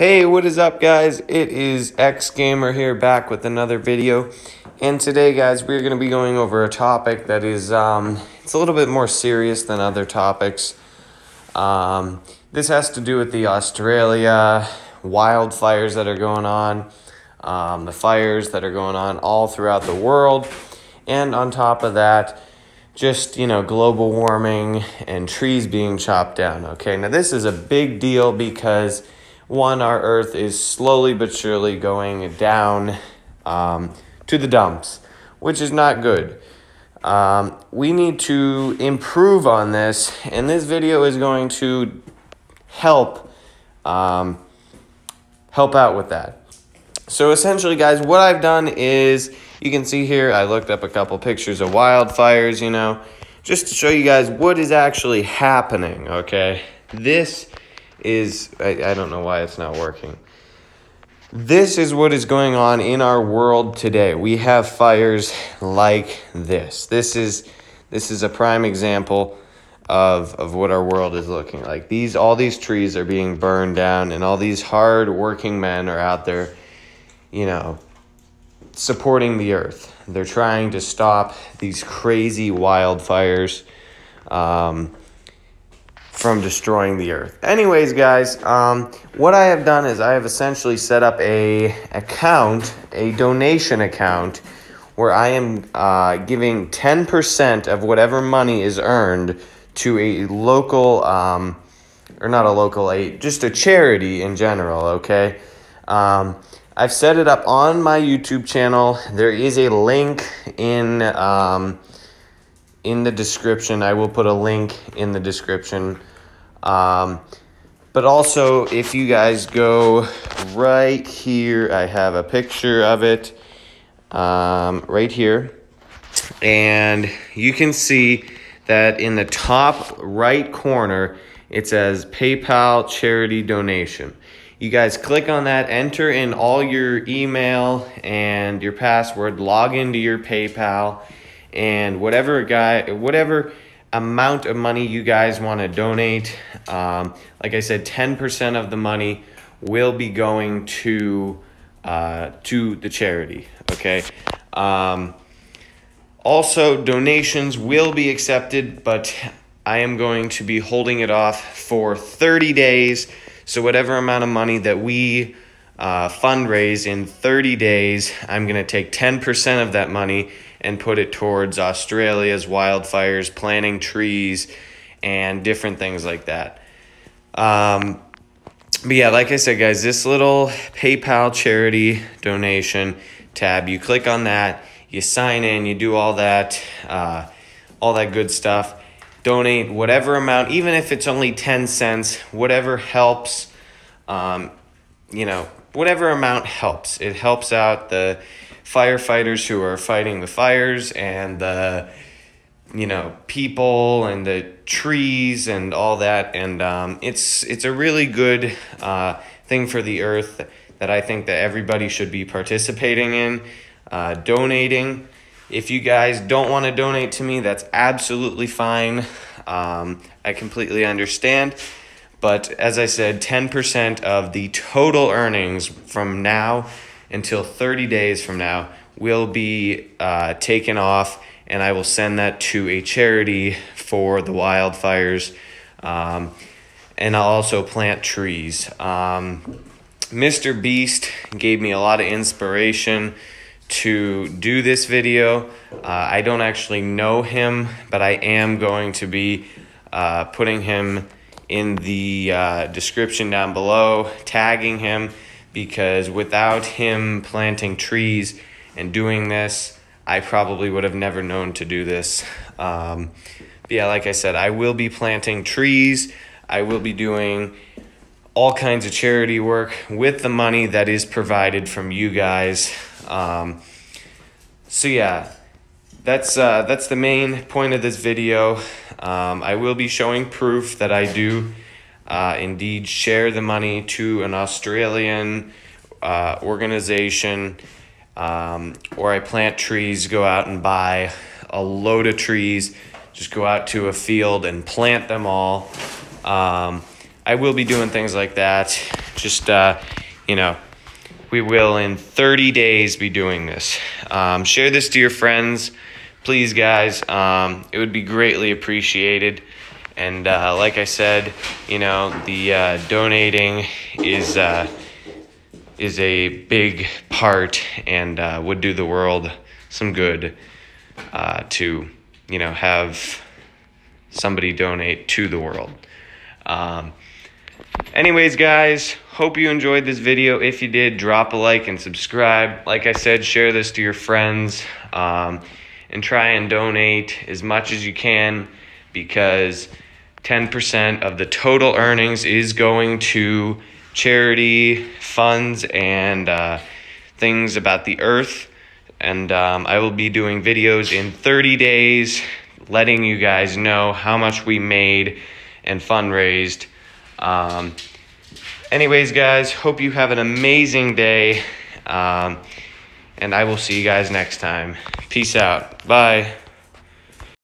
Hey, what is up, guys? It is X Gamer here back with another video. And today, guys, we're going to be going over a topic that is, um, it's a little bit more serious than other topics. Um, this has to do with the Australia wildfires that are going on, um, the fires that are going on all throughout the world. And on top of that, just, you know, global warming and trees being chopped down. Okay, now this is a big deal because one, our Earth is slowly but surely going down um, to the dumps, which is not good. Um, we need to improve on this, and this video is going to help um, help out with that. So essentially, guys, what I've done is you can see here I looked up a couple pictures of wildfires, you know, just to show you guys what is actually happening. Okay, this is I, I don't know why it's not working. This is what is going on in our world today. We have fires like this. This is this is a prime example of of what our world is looking like. These all these trees are being burned down and all these hard working men are out there, you know, supporting the earth. They're trying to stop these crazy wildfires. Um, from destroying the earth. Anyways, guys, um, what I have done is I have essentially set up a account, a donation account, where I am uh, giving 10% of whatever money is earned to a local, um, or not a local, a just a charity in general. Okay, um, I've set it up on my YouTube channel. There is a link in um, in the description. I will put a link in the description um, but also, if you guys go right here, I have a picture of it um, right here. And you can see that in the top right corner, it says PayPal charity donation. You guys click on that, enter in all your email and your password, log into your PayPal, and whatever guy, whatever amount of money you guys want to donate. Um, like I said, 10% of the money will be going to uh, to the charity. Okay. Um, also, donations will be accepted, but I am going to be holding it off for 30 days. So, whatever amount of money that we uh, fundraise in 30 days, I'm going to take 10% of that money and put it towards Australia's wildfires, planting trees, and different things like that. Um, but yeah, like I said, guys, this little PayPal charity donation tab, you click on that, you sign in, you do all that, uh, all that good stuff. Donate whatever amount, even if it's only 10 cents, whatever helps. Um, you know, whatever amount helps. It helps out the firefighters who are fighting the fires and the you know people and the trees and all that. And um, it's it's a really good uh, thing for the earth that I think that everybody should be participating in uh, donating. If you guys don't want to donate to me that's absolutely fine. Um, I completely understand but as I said 10% of the total earnings from now until 30 days from now will be uh, taken off, and I will send that to a charity for the wildfires. Um, and I'll also plant trees. Um, Mr. Beast gave me a lot of inspiration to do this video. Uh, I don't actually know him, but I am going to be uh, putting him in the uh, description down below, tagging him because without him planting trees and doing this, I probably would have never known to do this. Um, yeah, like I said, I will be planting trees. I will be doing all kinds of charity work with the money that is provided from you guys. Um, so yeah, that's uh, that's the main point of this video. Um, I will be showing proof that I do uh, indeed share the money to an Australian uh, organization, um, or I plant trees, go out and buy a load of trees, just go out to a field and plant them all. Um, I will be doing things like that. Just, uh, you know, we will in 30 days be doing this. Um, share this to your friends, please, guys. Um, it would be greatly appreciated. And uh, like I said, you know, the uh, donating is uh, is a big part and uh, would do the world some good uh, to, you know, have somebody donate to the world. Um, anyways, guys, hope you enjoyed this video. If you did, drop a like and subscribe. Like I said, share this to your friends um, and try and donate as much as you can because 10% of the total earnings is going to charity funds and uh, things about the earth. And um, I will be doing videos in 30 days letting you guys know how much we made and fundraised. Um, anyways, guys, hope you have an amazing day. Um, and I will see you guys next time. Peace out. Bye.